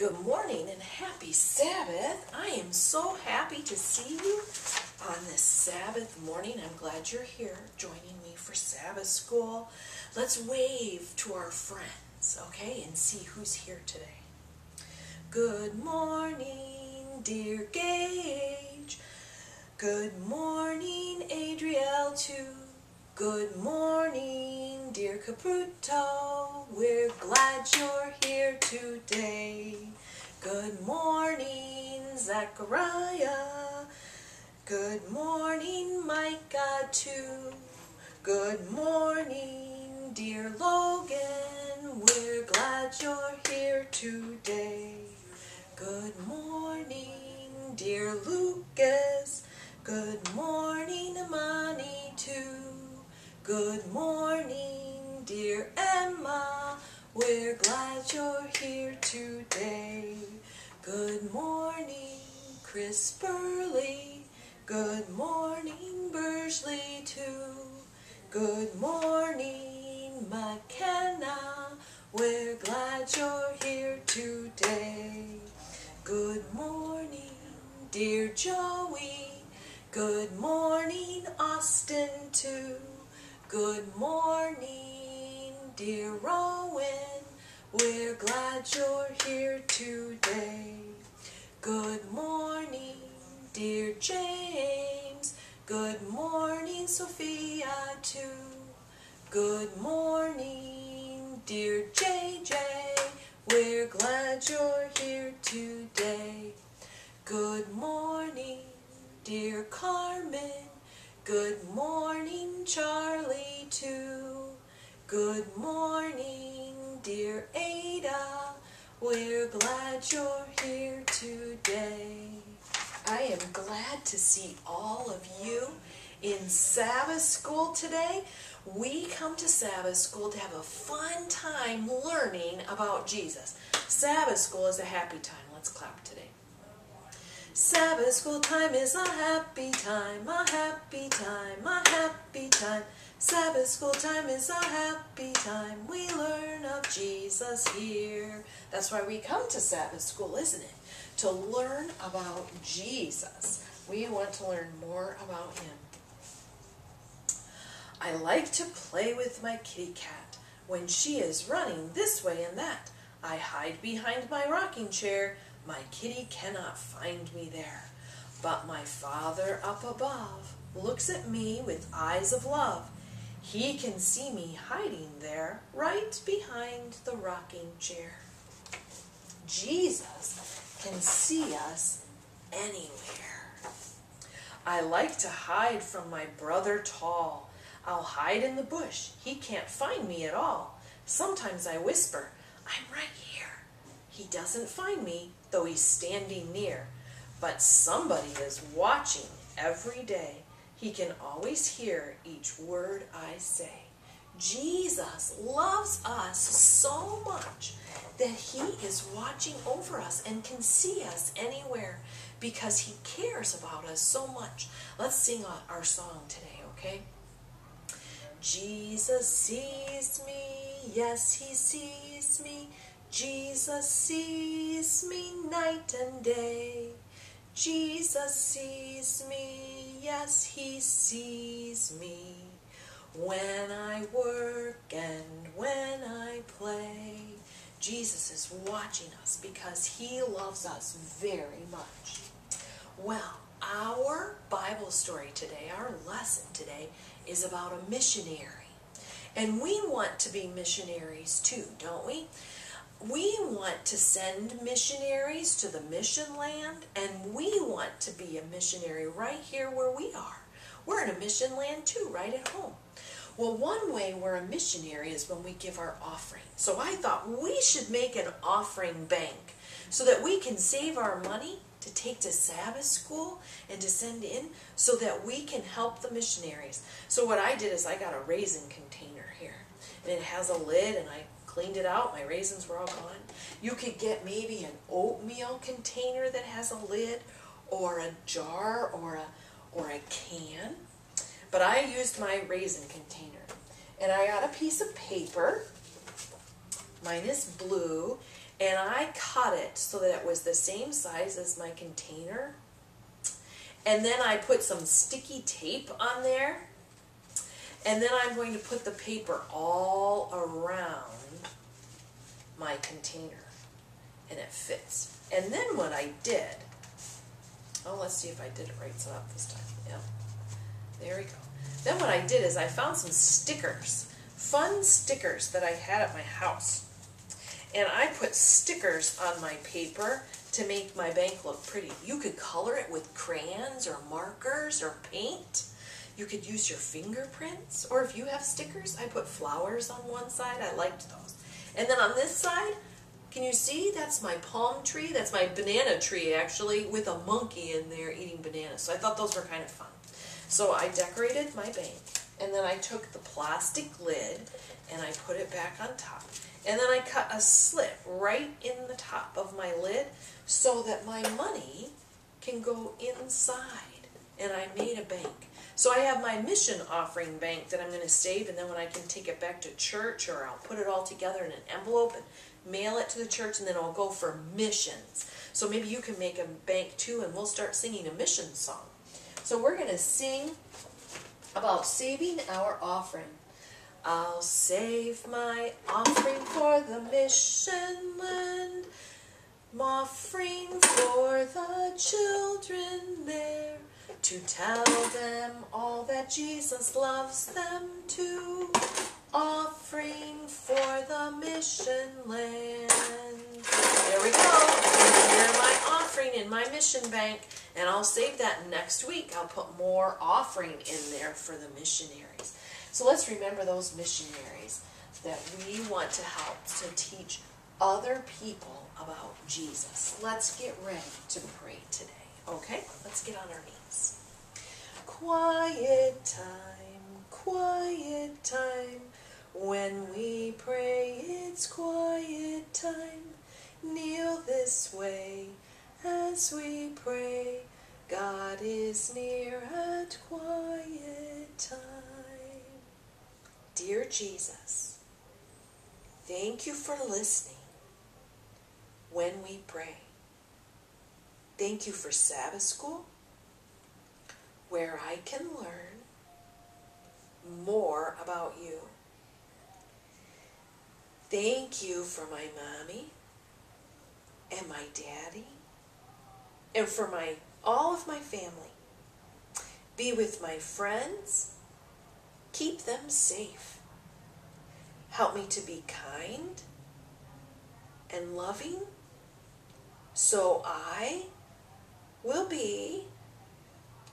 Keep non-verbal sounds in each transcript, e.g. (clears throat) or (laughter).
Good morning and happy Sabbath. I am so happy to see you on this Sabbath morning. I'm glad you're here joining me for Sabbath school. Let's wave to our friends, okay, and see who's here today. Good morning, dear Gage. Good morning, Adriel, too. Good morning, dear Caputo. We're glad you're here today. Good morning, Zachariah. Good morning, Micah, too. Good morning, dear Logan. We're glad you're here today. Good morning, dear Lucas. Good morning, Amani, too. Good morning, dear Emma. We're glad you're here today. Good morning, Chris Burley. Good morning, Bursley, too. Good morning, McKenna. We're glad you're here today. Good morning, dear Joey. Good morning, Austin, too. Good morning, dear Rowan. We're glad you're here today. Good morning, dear James. Good morning, Sophia, too. Good morning, dear JJ. We're glad you're here today. Good morning, dear Carmen. Good morning, Charlie, too. Good morning, dear Ada. We're glad you're here today. I am glad to see all of you in Sabbath school today. We come to Sabbath school to have a fun time learning about Jesus. Sabbath school is a happy time. Let's clap today. Sabbath school time is a happy time, a happy time, a happy time. Sabbath school time is a happy time. We learn of Jesus here. That's why we come to Sabbath school, isn't it? To learn about Jesus. We want to learn more about him. I like to play with my kitty cat when she is running this way and that. I hide behind my rocking chair my kitty cannot find me there, but my Father up above looks at me with eyes of love. He can see me hiding there, right behind the rocking chair. Jesus can see us anywhere. I like to hide from my brother tall. I'll hide in the bush. He can't find me at all. Sometimes I whisper, I'm right here. He doesn't find me, though he's standing near. But somebody is watching every day. He can always hear each word I say. Jesus loves us so much that he is watching over us and can see us anywhere because he cares about us so much. Let's sing our song today, okay? Jesus sees me, yes, he sees me. Jesus sees me night and day. Jesus sees me, yes, he sees me. When I work and when I play. Jesus is watching us because he loves us very much. Well, our Bible story today, our lesson today, is about a missionary. And we want to be missionaries too, don't we? We want to send missionaries to the mission land, and we want to be a missionary right here where we are. We're in a mission land too, right at home. Well, one way we're a missionary is when we give our offering. So I thought we should make an offering bank so that we can save our money to take to Sabbath school and to send in so that we can help the missionaries. So what I did is I got a raisin container here. And it has a lid and I cleaned it out. My raisins were all gone. You could get maybe an oatmeal container that has a lid or a jar or a, or a can. But I used my raisin container. And I got a piece of paper. Mine is blue. and I cut it so that it was the same size as my container. And then I put some sticky tape on there. And then I'm going to put the paper all around my container. And it fits. And then what I did, oh, let's see if I did it right up this time. Yep. There we go. Then what I did is I found some stickers, fun stickers that I had at my house. And I put stickers on my paper to make my bank look pretty. You could color it with crayons or markers or paint. You could use your fingerprints, or if you have stickers, I put flowers on one side. I liked those. And then on this side, can you see? That's my palm tree. That's my banana tree, actually, with a monkey in there eating bananas. So I thought those were kind of fun. So I decorated my bank, and then I took the plastic lid, and I put it back on top. And then I cut a slit right in the top of my lid so that my money can go inside. And I made a bank. So I have my mission offering bank that I'm going to save, and then when I can take it back to church, or I'll put it all together in an envelope and mail it to the church, and then I'll go for missions. So maybe you can make a bank too, and we'll start singing a mission song. So we're going to sing about saving our offering. I'll save my offering for the mission land, offering for the children there, to tell them all that Jesus loves them too, offering for the mission land. There we go. Here's my offering in my mission bank, and I'll save that next week. I'll put more offering in there for the missionaries. So let's remember those missionaries that we want to help to teach other people about Jesus. Let's get ready to pray today. Okay? Let's get on our knees. Quiet time, quiet time. When we pray, it's quiet time. Kneel this way as we pray. God is near at quiet time. Dear Jesus, thank you for listening when we pray. Thank you for Sabbath school, where I can learn more about you. Thank you for my mommy and my daddy and for my all of my family. Be with my friends Keep them safe. Help me to be kind and loving so I will be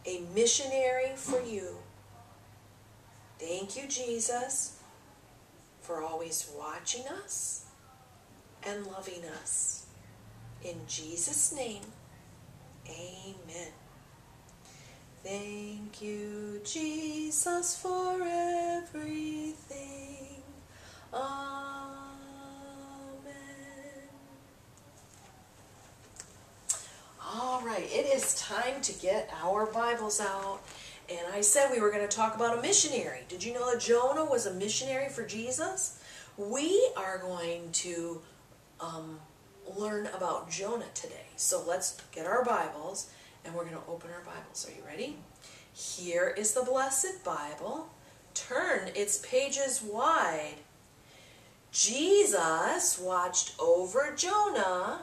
a missionary for you. Thank you, Jesus, for always watching us and loving us. In Jesus' name, amen. Thank you, Jesus, for everything. Amen. All right, it is time to get our Bibles out. And I said we were going to talk about a missionary. Did you know that Jonah was a missionary for Jesus? We are going to um, learn about Jonah today. So let's get our Bibles and we're going to open our Bibles. Are you ready? Here is the Blessed Bible. Turn its pages wide. Jesus watched over Jonah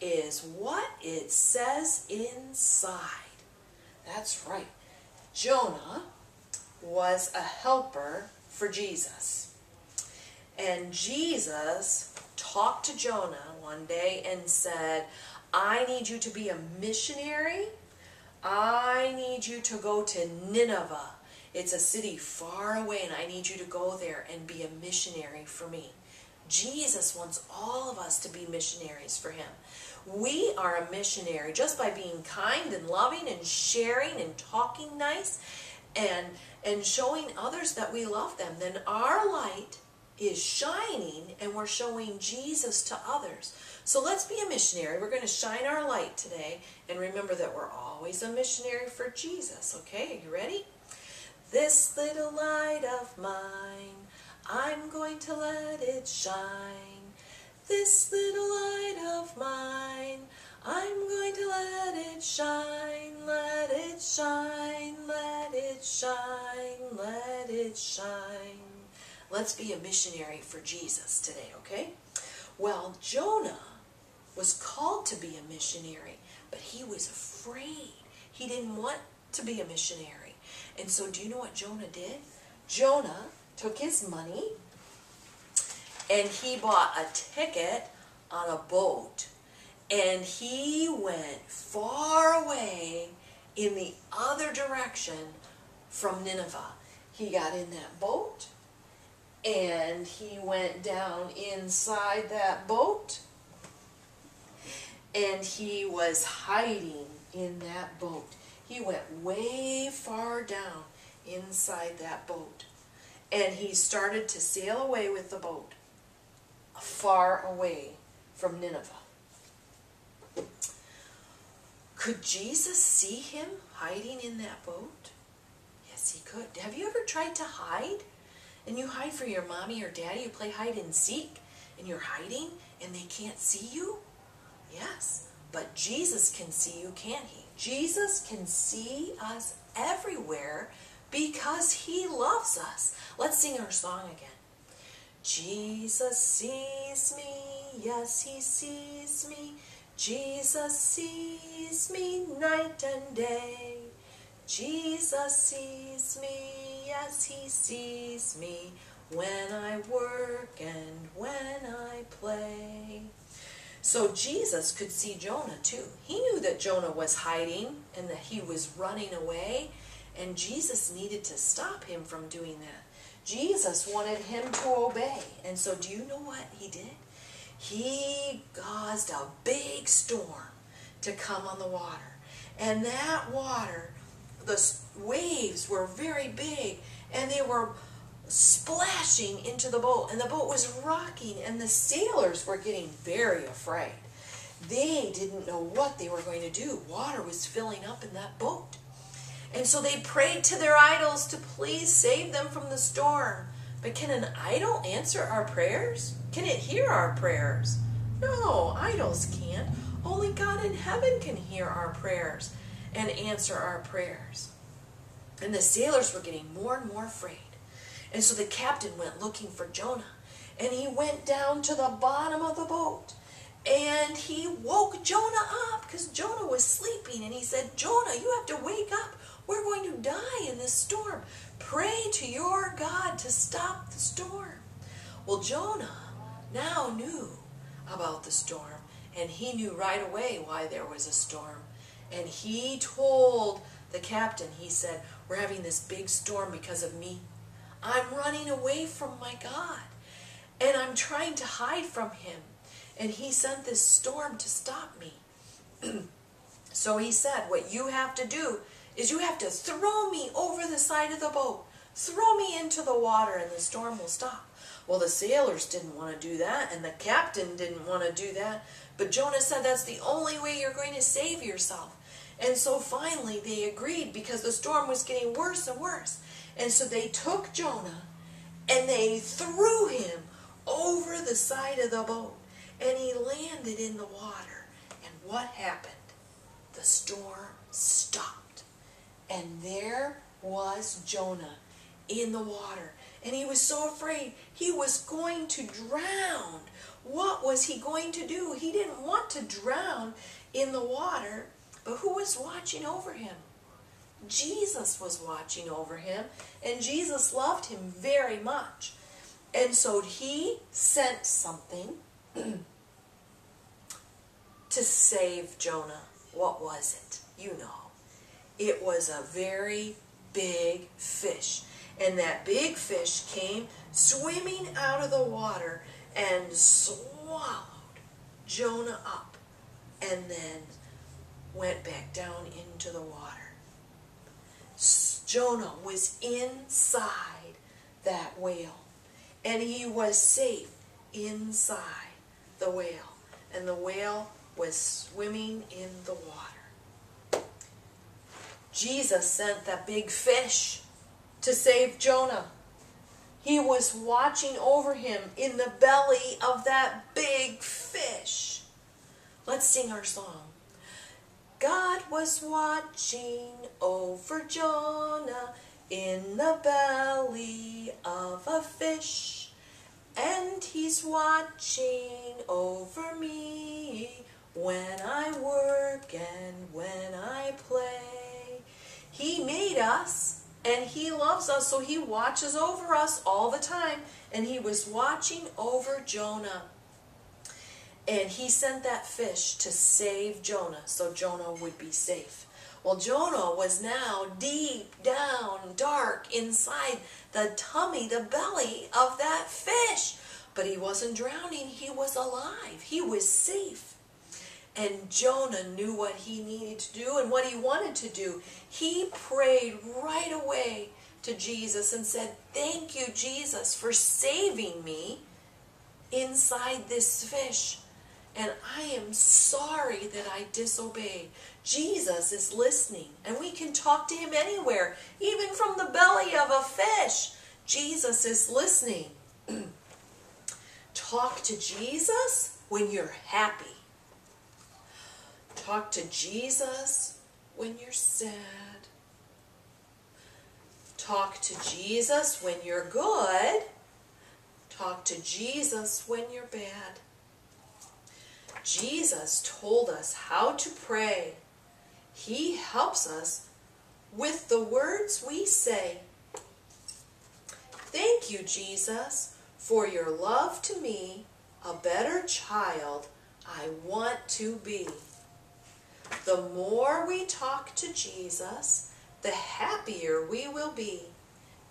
is what it says inside. That's right. Jonah was a helper for Jesus. And Jesus talked to Jonah one day and said, I need you to be a missionary I need you to go to Nineveh. It's a city far away, and I need you to go there and be a missionary for me. Jesus wants all of us to be missionaries for him. We are a missionary just by being kind and loving and sharing and talking nice and and showing others that we love them. Then our light is shining and we're showing Jesus to others. So let's be a missionary. We're going to shine our light today and remember that we're always a missionary for Jesus. Okay, are you ready? This little light of mine, I'm going to let it shine. This little light of mine, I'm going to let it shine, let it shine, let it shine, let it shine. Let's be a missionary for Jesus today, okay? Well, Jonah was called to be a missionary, but he was afraid. He didn't want to be a missionary. And so, do you know what Jonah did? Jonah took his money and he bought a ticket on a boat and he went far away in the other direction from Nineveh. He got in that boat and he went down inside that boat and he was hiding in that boat. He went way far down inside that boat and he started to sail away with the boat far away from Nineveh. Could Jesus see him hiding in that boat? Yes, he could. Have you ever tried to hide? And you hide for your mommy or daddy, you play hide and seek, and you're hiding and they can't see you? Yes, but Jesus can see you, can't he? Jesus can see us everywhere because he loves us. Let's sing our song again. Jesus sees me, yes, he sees me. Jesus sees me night and day. Jesus sees me, yes, he sees me when I work and when I play. So Jesus could see Jonah too. He knew that Jonah was hiding and that he was running away, and Jesus needed to stop him from doing that. Jesus wanted him to obey. And so, do you know what he did? He caused a big storm to come on the water. And that water, the waves were very big and they were splashing into the boat. And the boat was rocking, and the sailors were getting very afraid. They didn't know what they were going to do. Water was filling up in that boat. And so they prayed to their idols to please save them from the storm. But can an idol answer our prayers? Can it hear our prayers? No, idols can't. Only God in heaven can hear our prayers and answer our prayers. And the sailors were getting more and more afraid. And so the captain went looking for Jonah. And he went down to the bottom of the boat. And he woke Jonah up because Jonah was sleeping. And he said, Jonah, you have to wake up. We're going to die in this storm. Pray to your God to stop the storm. Well, Jonah now knew about the storm, and he knew right away why there was a storm. And he told the captain, he said, We're having this big storm because of me. I'm running away from my God, and I'm trying to hide from him. And he sent this storm to stop me. (clears throat) so he said, What you have to do is you have to throw me over the side of the boat. Throw me into the water and the storm will stop. Well, the sailors didn't want to do that, and the captain didn't want to do that. But Jonah said that's the only way you're going to save yourself. And so finally they agreed because the storm was getting worse and worse. And so they took Jonah and they threw him over the side of the boat. And he landed in the water. And what happened? The storm stopped. And there was Jonah in the water. And he was so afraid he was going to drown. What was he going to do? He didn't want to drown in the water, but who was watching over him? Jesus was watching over him, and Jesus loved him very much. And so he sent something (clears throat) to save Jonah. What was it? You know. It was a very big fish. And that big fish came swimming out of the water and swallowed Jonah up and then went back down into the water. Jonah was inside that whale and he was safe inside the whale and the whale was swimming in the water. Jesus sent that big fish to save Jonah. He was watching over him in the belly of that big fish. Let's sing our song. God was watching over Jonah in the belly of a fish. And he's watching over me when I work and when I play. He made us and he loves us, so he watches over us all the time. And he was watching over Jonah. And he sent that fish to save Jonah, so Jonah would be safe. Well, Jonah was now deep down, dark inside the tummy, the belly of that fish. But he wasn't drowning, he was alive, he was safe. And Jonah knew what he needed to do and what he wanted to do. He prayed right away to Jesus and said, Thank you, Jesus, for saving me inside this fish. And I am sorry that I disobeyed. Jesus is listening, and we can talk to him anywhere, even from the belly of a fish. Jesus is listening. (clears throat) talk to Jesus when you're happy. Talk to Jesus when you're sad. Talk to Jesus when you're good. Talk to Jesus when you're bad. Jesus told us how to pray. He helps us with the words we say. Thank you, Jesus, for your love to me, a better child I want to be. The more we talk to Jesus, the happier we will be.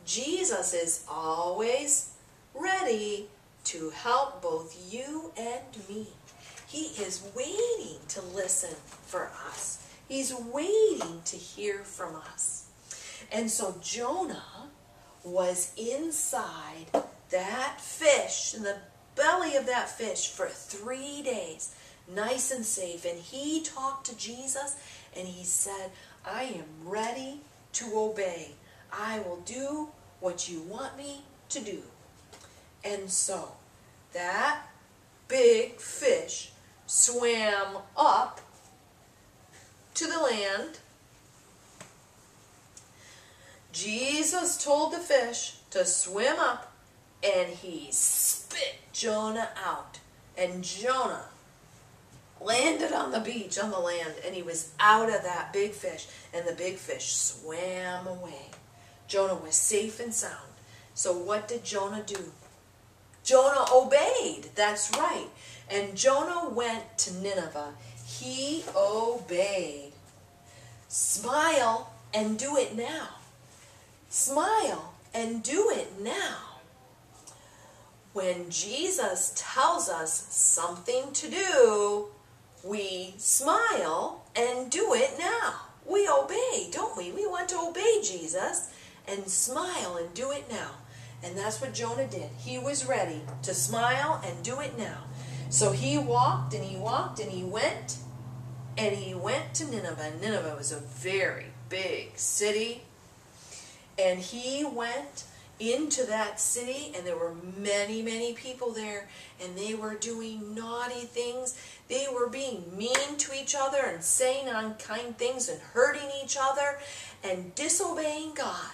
Jesus is always ready to help both you and me. He is waiting to listen for us. He's waiting to hear from us. And so Jonah was inside that fish, in the belly of that fish for three days nice and safe. And he talked to Jesus and he said, I am ready to obey. I will do what you want me to do. And so that big fish swam up to the land. Jesus told the fish to swim up and he spit Jonah out. And Jonah landed on the beach on the land and he was out of that big fish and the big fish swam away. Jonah was safe and sound. So what did Jonah do? Jonah obeyed. That's right. And Jonah went to Nineveh. He obeyed. Smile and do it now. Smile and do it now. When Jesus tells us something to do, we smile and do it now. We obey, don't we? We want to obey Jesus and smile and do it now. And that's what Jonah did. He was ready to smile and do it now. So he walked and he walked and he went and he went to Nineveh. Nineveh was a very big city. And he went into that city and there were many, many people there and they were doing naughty things. They were being mean to each other and saying unkind things and hurting each other and disobeying God.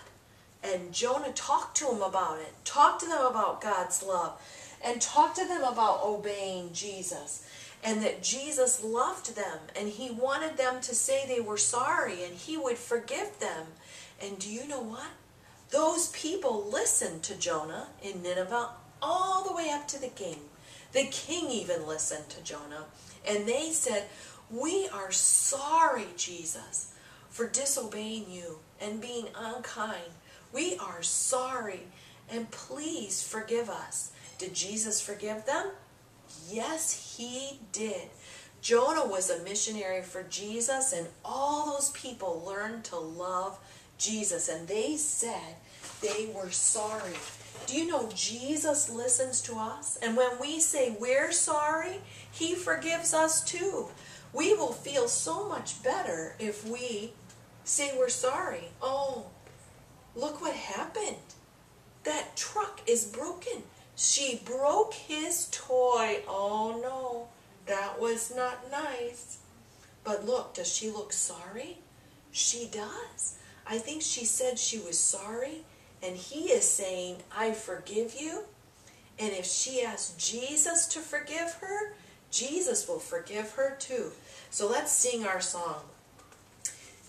And Jonah talked to them about it, talked to them about God's love, and talked to them about obeying Jesus. And that Jesus loved them and he wanted them to say they were sorry and he would forgive them. And do you know what? Those people listened to Jonah in Nineveh all the way up to the king. The king even listened to Jonah. And they said, We are sorry, Jesus, for disobeying you and being unkind. We are sorry, and please forgive us. Did Jesus forgive them? Yes, he did. Jonah was a missionary for Jesus, and all those people learned to love Jesus, and they said they were sorry. Do you know Jesus listens to us? And when we say we're sorry, he forgives us too. We will feel so much better if we say we're sorry. Oh, look what happened. that truck is broken. She broke his toy. Oh no, that was not nice. But look, does she look sorry? She does. I think she said she was sorry, and he is saying, I forgive you. And if she asks Jesus to forgive her, Jesus will forgive her too. So let's sing our song.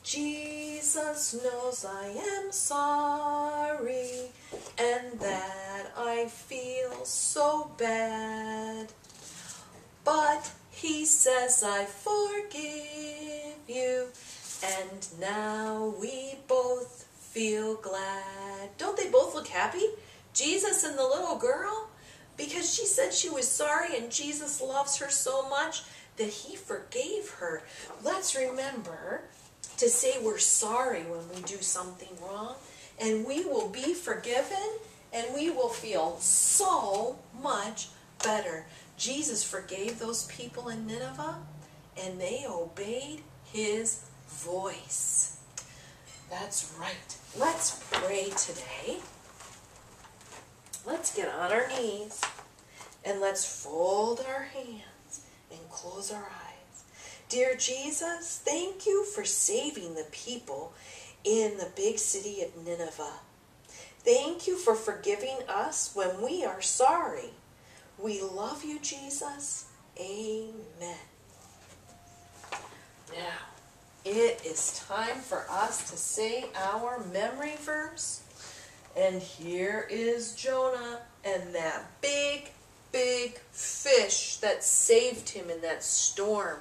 Jesus knows I am sorry and that I feel so bad. But he says I forgive you and now we both feel glad. Don't they both look happy? Jesus and the little girl? Because she said she was sorry and Jesus loves her so much that he forgave her. Let's remember to say we're sorry when we do something wrong, and we will be forgiven, and we will feel so much better. Jesus forgave those people in Nineveh, and they obeyed his voice. That's right. Let's pray today. Let's get on our knees and let's fold our hands and close our eyes. Dear Jesus, thank you for saving the people in the big city of Nineveh. Thank you for forgiving us when we are sorry. We love you, Jesus. Amen. Now, it is time for us to say our memory verse. And here is Jonah and that big, big fish that saved him in that storm.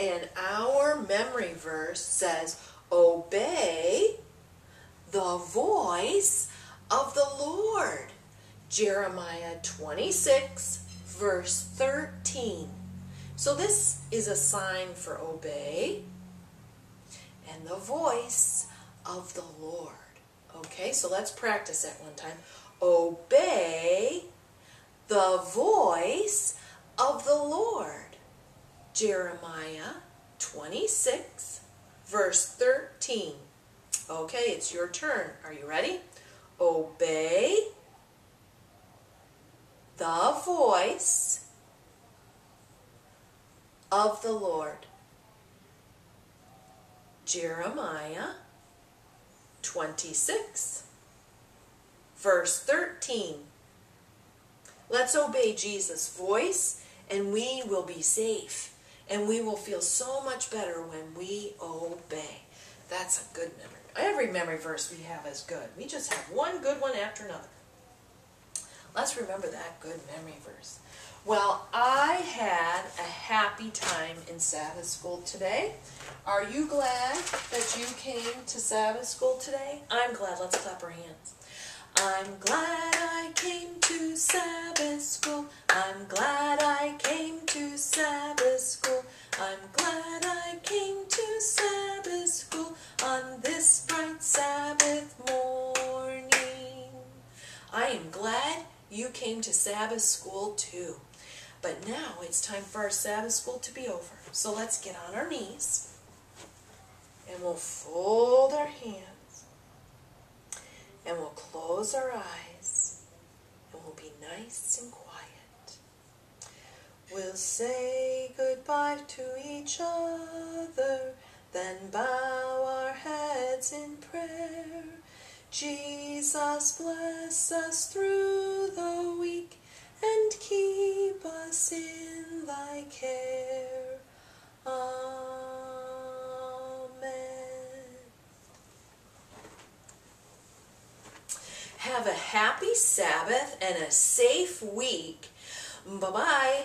And our memory verse says, Obey the voice of the Lord. Jeremiah 26, verse 13. So this is a sign for obey and the voice of the Lord. Okay, so let's practice that one time. Obey the voice of the Lord. Jeremiah 26, verse 13. Okay, it's your turn. Are you ready? Obey the voice of the Lord. Jeremiah 26, verse 13. Let's obey Jesus' voice and we will be safe. And we will feel so much better when we obey. That's a good memory. Every memory verse we have is good. We just have one good one after another. Let's remember that good memory verse. Well, I had a happy time in Sabbath school today. Are you glad that you came to Sabbath school today? I'm glad. Let's clap our hands. I'm glad I came to Sabbath school. I'm glad I came to Sabbath school. I'm glad I came to Sabbath school on this bright Sabbath morning. I am glad you came to Sabbath school too. But now it's time for our Sabbath school to be over. So let's get on our knees and we'll fold our hands and we'll close our eyes and we'll be nice and quiet. We'll say goodbye to each other, then bow our heads in prayer. Jesus bless us through the week and keep us in thy care. Amen. Have a happy Sabbath and a safe week. Bye bye.